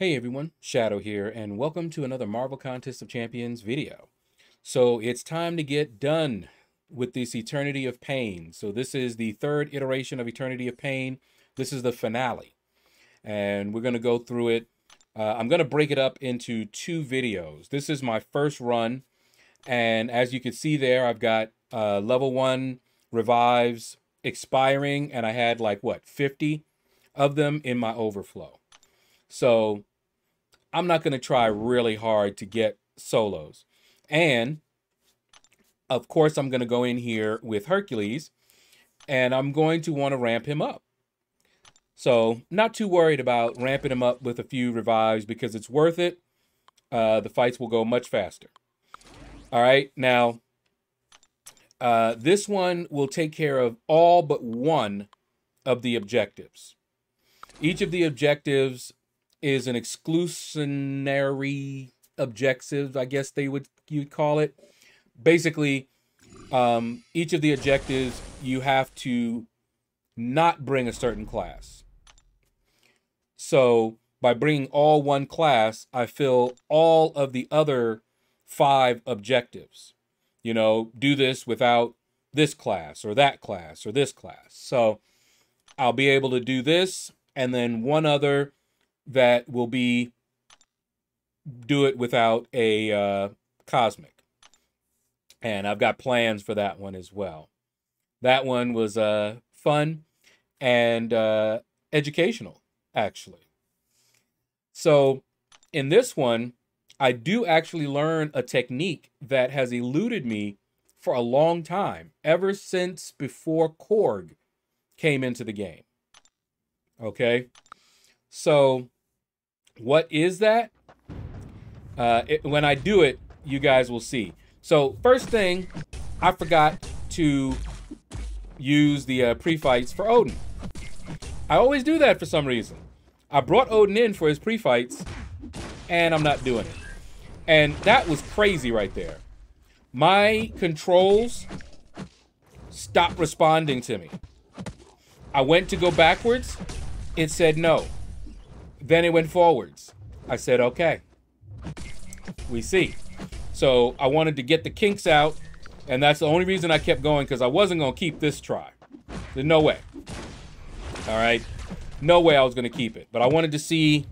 Hey everyone, Shaedow here, and welcome to another Marvel Contest of Champions video. So it's time to get done with this Eternity of Pain. So this is the third iteration of Eternity of Pain. This is the finale. And we're going to go through it. Uh, I'm going to break it up into two videos. This is my first run. And as you can see there, I've got uh, level one revives expiring. And I had like, what, 50 of them in my overflow. So I'm not going to try really hard to get solos. And of course, I'm going to go in here with Hercules and I'm going to want to ramp him up. So not too worried about ramping him up with a few revives because it's worth it. Uh, the fights will go much faster. All right, now uh, this one will take care of all but one of the objectives. Each of the objectives is an exclusionary objective, I guess they would you'd call it. Basically, um, each of the objectives you have to not bring a certain class. So by bringing all one class, I fill all of the other five objectives. You know, do this without this class or that class or this class. So I'll be able to do this and then one other that will be do it without a uh, cosmic. And I've got plans for that one as well. That one was uh, fun and uh, educational, actually. So in this one, I do actually learn a technique that has eluded me for a long time, ever since before Korg came into the game. Okay? So what is that? Uh, it, when I do it, you guys will see. So first thing, I forgot to use the uh, pre-fights for Odin. I always do that for some reason. I brought Odin in for his pre-fights, and I'm not doing it. And that was crazy right there. My controls stopped responding to me. I went to go backwards. It said no. Then it went forwards. I said, okay. We see. So I wanted to get the kinks out, and that's the only reason I kept going because I wasn't going to keep this try. There's no way. All right. No way I was going to keep it. But I wanted to see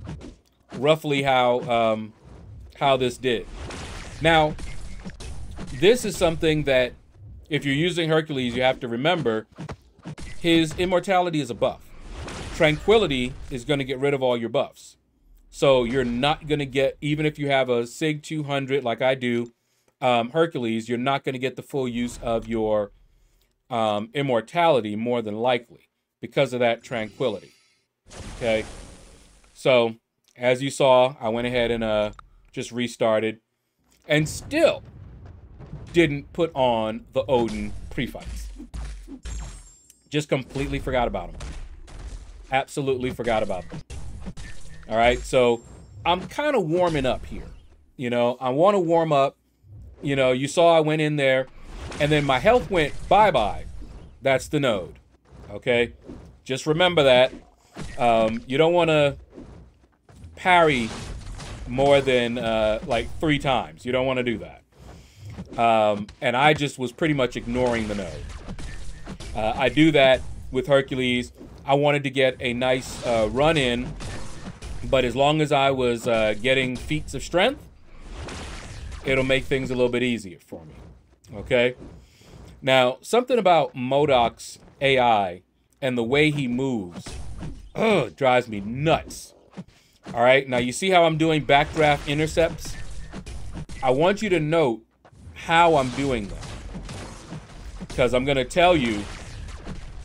roughly how um, how this did. Now, this is something that if you're using Hercules, you have to remember his immortality is a buff. Tranquility is going to get rid of all your buffs. So you're not going to get, even if you have a SIG 200 like I do, um, Hercules, you're not going to get the full use of your um, immortality more than likely because of that tranquility. Okay. So as you saw, I went ahead and uh, just restarted and still didn't put on the Odin pre-fights. Just completely forgot about them absolutely forgot about them. All right, so I'm kind of warming up here. You know, I want to warm up. You know, you saw I went in there, and then my health went bye-bye. That's the node. Okay? Just remember that. Um, you don't want to parry more than uh, like three times. You don't want to do that. Um, and I just was pretty much ignoring the node. Uh, I do that with Hercules. I wanted to get a nice uh, run in, but as long as I was uh, getting feats of strength, it'll make things a little bit easier for me. Okay? Now, something about MODOK's AI and the way he moves ugh, drives me nuts. All right, now you see how I'm doing backdraft intercepts? I want you to note how I'm doing them. Because I'm going to tell you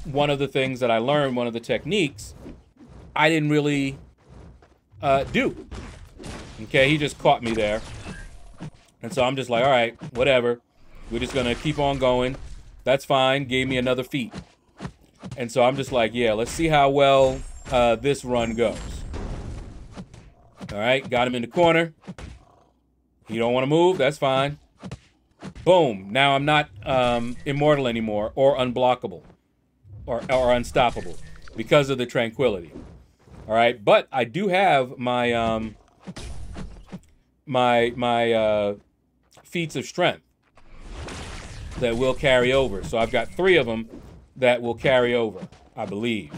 one of the things that I learned, one of the techniques, I didn't really uh, do. Okay, he just caught me there. And so I'm just like, all right, whatever. We're just going to keep on going. That's fine. Gave me another feat. And so I'm just like, yeah, let's see how well uh, this run goes. All right, got him in the corner. He don't want to move. That's fine. Boom. Now I'm not um, immortal anymore or unblockable or, or unstoppable because of the tranquility. All right, but I do have my um my my uh feats of strength that will carry over. So I've got three of them that will carry over, I believe.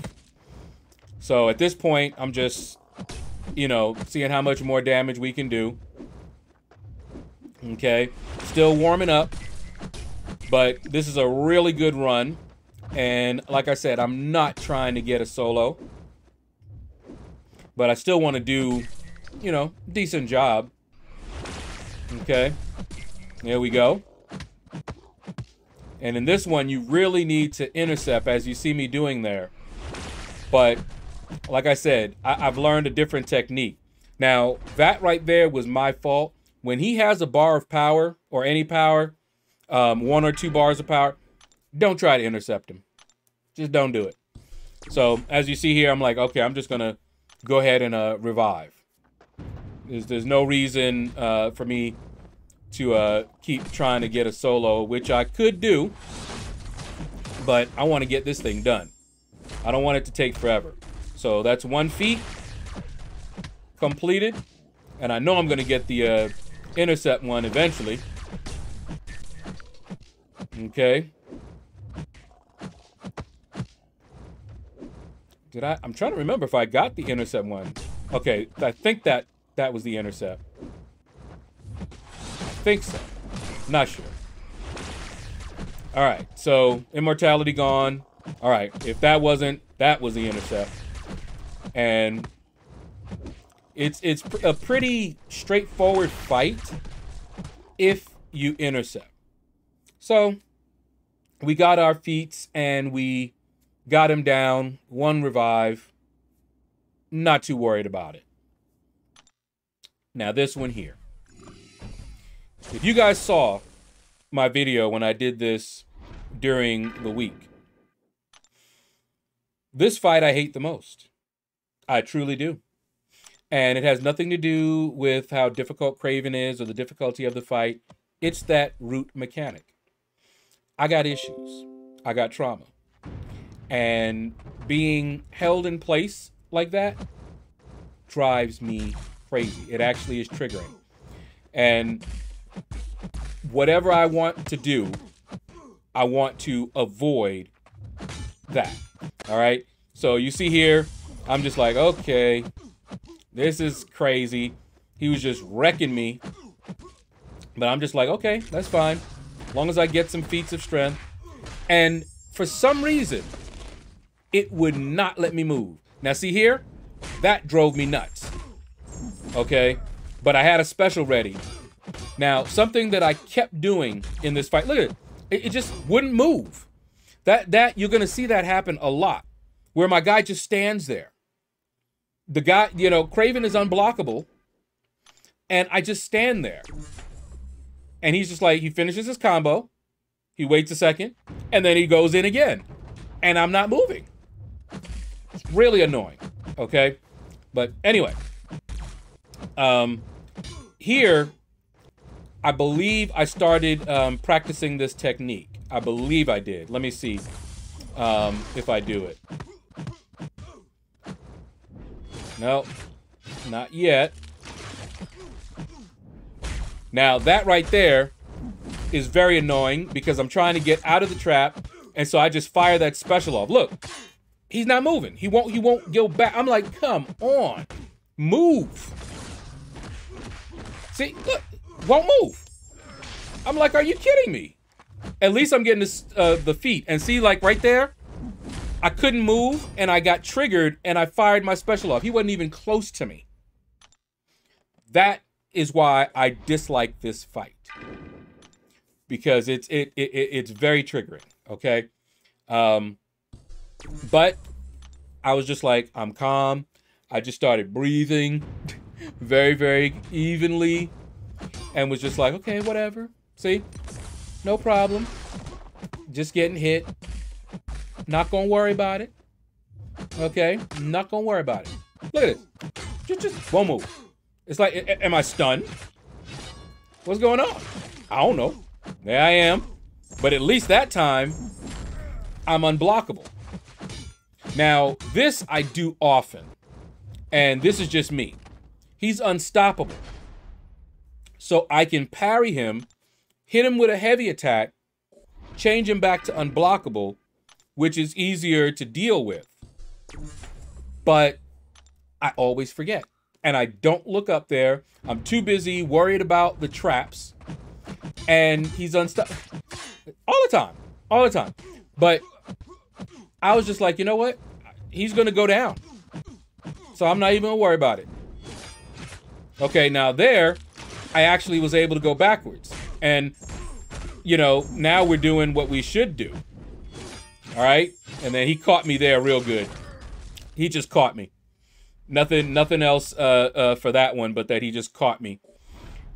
So at this point, I'm just, you know, seeing how much more damage we can do. Okay, still warming up, but this is a really good run. And like I said, I'm not trying to get a solo, but I still want to do, you know, decent job. Okay, there we go. And in this one, you really need to intercept as you see me doing there. But like I said, I have learned a different technique. Now, that right there was my fault. When he has a bar of power or any power, um, one or two bars of power, don't try to intercept him. Just don't do it. So as you see here, I'm like, okay, I'm just to go ahead and uh, revive. There's, there's no reason uh, for me to uh, keep trying to get a solo, which I could do, but I want to get this thing done. I don't want it to take forever. So that's one feat completed, and I know I'm going to get the uh, intercept one eventually. Okay. Did I? I'm trying to remember if I got the intercept one. Okay, I think that that was the intercept I think so. Not sure. All right, so immortality gone. All right, if that wasn't, that was the intercept. And it's it's a pretty straightforward fight if you intercept. So we got our feats and we got him down. One revive. Not too worried about it. Now this one here. If you guys saw my video when I did this during the week, this fight I hate the most. I truly do. And it has nothing to do with how difficult Kraven is or the difficulty of the fight. It's that root mechanic. I got issues. I got trauma. And being held in place like that drives me crazy. It actually is triggering. And whatever I want to do, I want to avoid that. All right. So you see here, I'm just like, okay, this is crazy. He was just wrecking me. But I'm just like, okay, that's fine. As long as I get some feats of strength. And for some reason, it would not let me move. Now see here, that drove me nuts. Okay. But I had a special ready now, something that I kept doing in this fight, look at it, it, just wouldn't move. That, that, you're gonna see that happen a lot, where my guy just stands there. The guy, you know, Kraven is unblockable, and I just stand there. And he's just like, he finishes his combo, he waits a second, and then he goes in again. And I'm not moving. Really annoying, okay? But anyway, um, here I believe I started um, practicing this technique. I believe I did. Let me see um, if I do it. No, not yet. Now, that right there is very annoying because I'm trying to get out of the trap, and so I just fire that special off. Look, he's not moving. He won't. He won't go back. I'm like, come on, move. See, look, won't move. I'm like, are you kidding me? At least I'm getting this, uh, the feat. And see, like right there, I couldn't move and I got triggered and I fired my special off. He wasn't even close to me. That is why I dislike this fight. Because it's it, it, it's very triggering, okay? Um, but I was just like, I'm calm. I just started breathing very, very evenly and was just like, okay, whatever. See? No problem. Just getting hit. Not gonna worry about it. Okay? Not gonna worry about it. Look at this. Just, just won't move. It's like, am I stunned? What's going on? I don't know. There I am. But at least that time, I'm unblockable. Now, this I do often. And this is just me. He's unstoppable. So I can parry him, hit him with a heavy attack, change him back to unblockable, which is easier to deal with. But I always forget. And I don't look up there. I'm too busy worried about the traps. And he's unstuck all the time. All the time. But I was just like, you know what? He's going to go down. So I'm not even going to worry about it. Okay, now there, I actually was able to go backwards. And, you know, now we're doing what we should do. All right? And then he caught me there real good. He just caught me. Nothing nothing else uh, uh, for that one, but that he just caught me.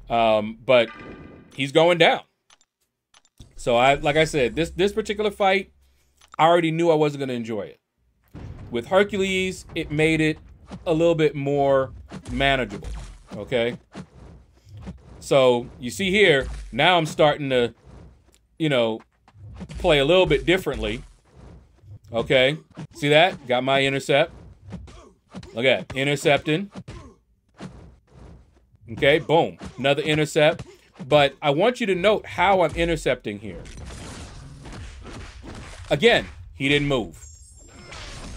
Um, but he's going down. So I like I said, this this particular fight, I already knew I wasn't gonna enjoy it. With Hercules, it made it a little bit more manageable. Okay. So you see here, now I'm starting to, you know, play a little bit differently. Okay. See that? Got my intercept. Look at intercepting. Okay, boom. Another intercept. But I want you to note how I'm intercepting here. Again, he didn't move.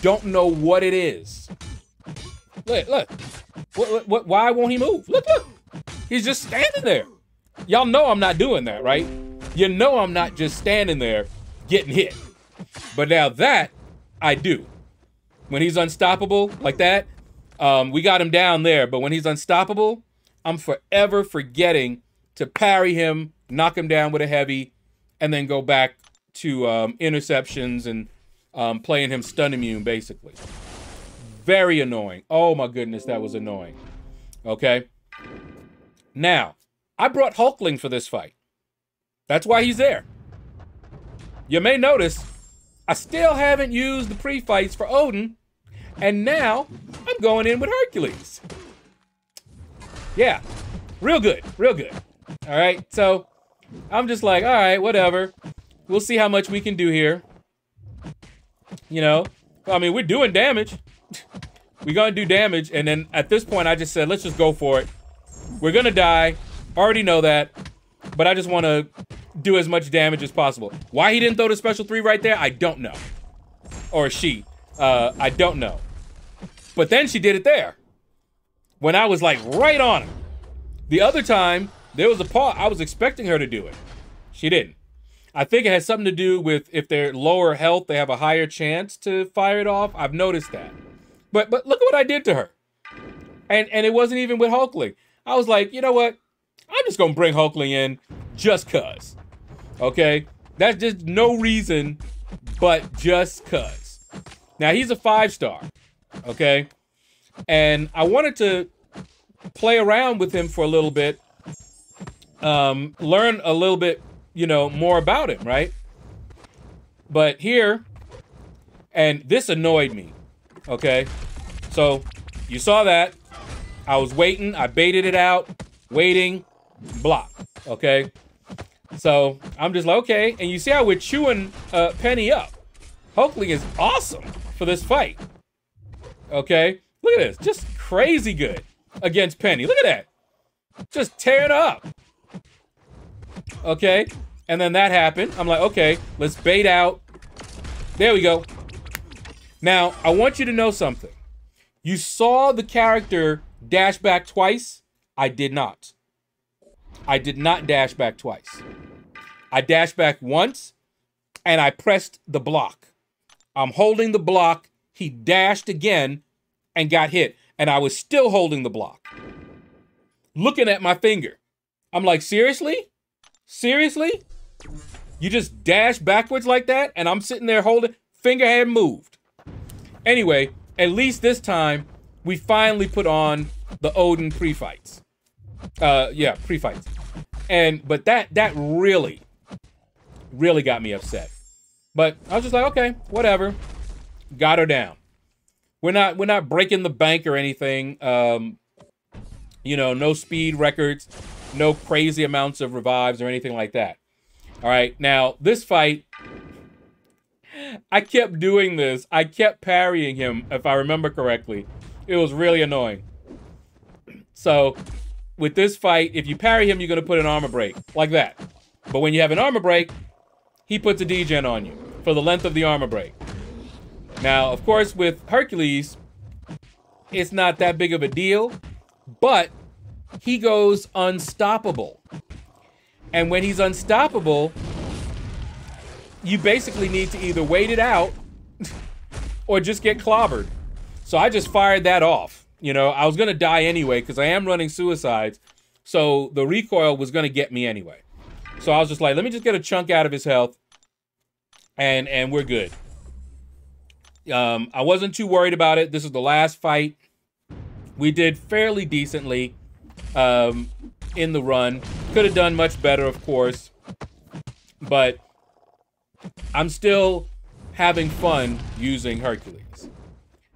Don't know what it is. Look, look. What, what, why won't he move? Look, look. He's just standing there. Y'all know I'm not doing that, right? You know I'm not just standing there getting hit. But now that I do. When he's unstoppable like that, um, we got him down there. But when he's unstoppable, I'm forever forgetting to parry him, knock him down with a heavy, and then go back to um, interceptions and um, playing him stun immune, basically. Very annoying. Oh my goodness, that was annoying. Okay. Now, I brought Hulkling for this fight. That's why he's there. You may notice I still haven't used the pre-fights for Odin, and now I'm going in with Hercules. Yeah, real good, real good. All right, so I'm just like, all right, whatever. We'll see how much we can do here. You know, I mean, we're doing damage. we're gonna do damage, and then at this point, I just said, let's just go for it. We're gonna die. Already know that, but I just want to do as much damage as possible. Why he didn't throw the special three right there, I don't know. Or she. Uh, I don't know. But then she did it there. When I was like right on him. The other time, there was a part I was expecting her to do it. She didn't. I think it has something to do with if they're lower health, they have a higher chance to fire it off. I've noticed that. But but look at what I did to her. And and it wasn't even with Hulkling. I was like, you know what? I'm just gonna bring Hulkling in just cuz. Okay? That's just no reason but just cuz. Now he's a five star. Okay? And I wanted to play around with him for a little bit. Um, learn a little bit, you know, more about him, right? But here, and this annoyed me. Okay? So you saw that. I was waiting. I baited it out, waiting, block. Okay? So I'm just like, okay. And you see how we're chewing uh, Peni up. Hulkling is awesome for this fight. Okay? Look at this. Just crazy good against Peni. Look at that. Just tearing up. Okay? And then that happened. I'm like, okay, let's bait out. There we go. Now, I want you to know something. You saw the character dash back twice. I did not. I did not dash back twice. I dashed back once and I pressed the block. I'm holding the block. He dashed again and got hit. And I was still holding the block. Looking at my finger. I'm like, seriously? Seriously? You just dash backwards like that? And I'm sitting there holding, finger had moved. Anyway, at least this time, we finally put on the Odin pre-fights. Uh, yeah, pre-fights. And, but that, that really, really got me upset. But I was just like, okay, whatever. Got her down. We're not we're not breaking the bank or anything. Um, you know, no speed records, no crazy amounts of revives or anything like that. All right, now this fight, I kept doing this. I kept parrying him, if I remember correctly. It was really annoying. So with this fight, if you parry him, you're going to put an armor break like that. But when you have an armor break, he puts a degen on you for the length of the armor break. Now, of course, with Hercules, it's not that big of a deal, but he goes unstoppable. And when he's unstoppable, you basically need to either wait it out or just get clobbered. So I just fired that off. You know, I was going to die anyway because I am running suicides. So the recoil was going to get me anyway. So I was just like, let me just get a chunk out of his health and and we're good. Um, I wasn't too worried about it. This is the last fight. We did fairly decently um, in the run. Could have done much better, of course. But I'm still having fun using Hercules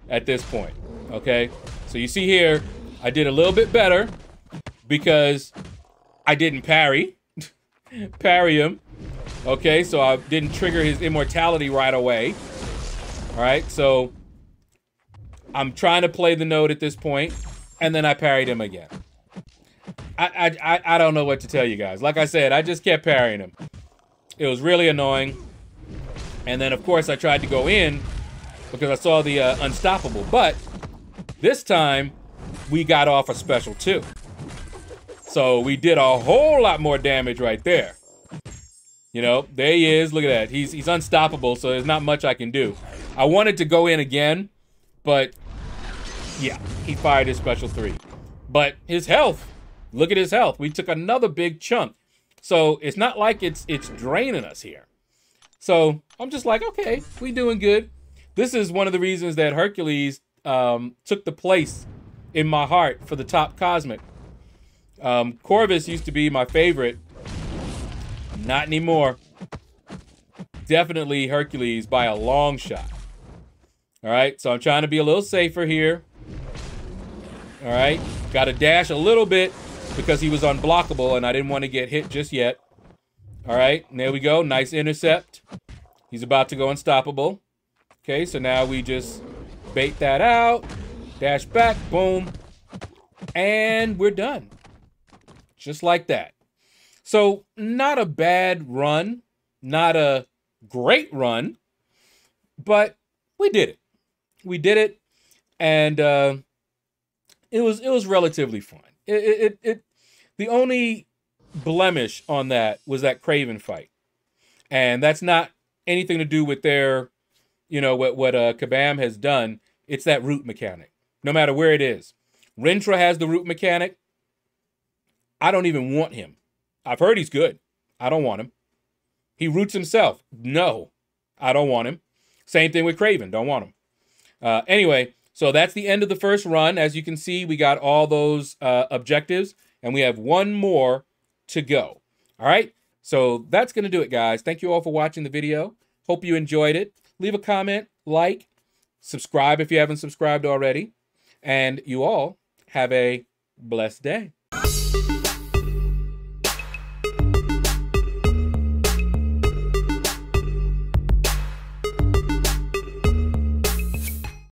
at this point. Okay? So you see here, I did a little bit better because I didn't parry. parry him. Okay, so I didn't trigger his immortality right away. All right, so I'm trying to play the note at this point, and then I parried him again. I, I, I don't know what to tell you guys. Like I said, I just kept parrying him. It was really annoying. And then, of course, I tried to go in because I saw the uh, unstoppable. But this time, we got off a special too. So we did a whole lot more damage right there. You know, there he is. Look at that. He's he's unstoppable, so there's not much I can do. I wanted to go in again, but yeah, he fired his special three. But his health, look at his health. We took another big chunk. So it's not like it's it's draining us here. So I'm just like, okay, we doing good. This is one of the reasons that Hercules um, took the place in my heart for the top cosmic. Um, Corvus used to be my favorite not anymore. Definitely Hercules by a long shot. All right, so I'm trying to be a little safer here. All right, got to dash a little bit because he was unblockable and I didn't want to get hit just yet. All right, there we go. Nice intercept. He's about to go unstoppable. Okay, so now we just bait that out, dash back, boom, and we're done. Just like that. So, not a bad run, not a great run, but we did it. We did it, and uh, it was it was relatively fun. It, it, it, the only blemish on that was that Kraven fight, and that's not anything to do with their, you know, what what uh, Kabam has done. It's that root mechanic. No matter where it is, Rintrah has the root mechanic. I don't even want him. I've heard he's good. I don't want him. He roots himself. No, I don't want him. Same thing with Kraven. Don't want him. Uh, anyway, so that's the end of the first run. As you can see, we got all those uh, objectives, and we have one more to go. All right. So that's going to do it, guys. Thank you all for watching the video. Hope you enjoyed it. Leave a comment, like, subscribe if you haven't subscribed already. And you all have a blessed day.